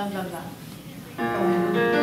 감사합니다.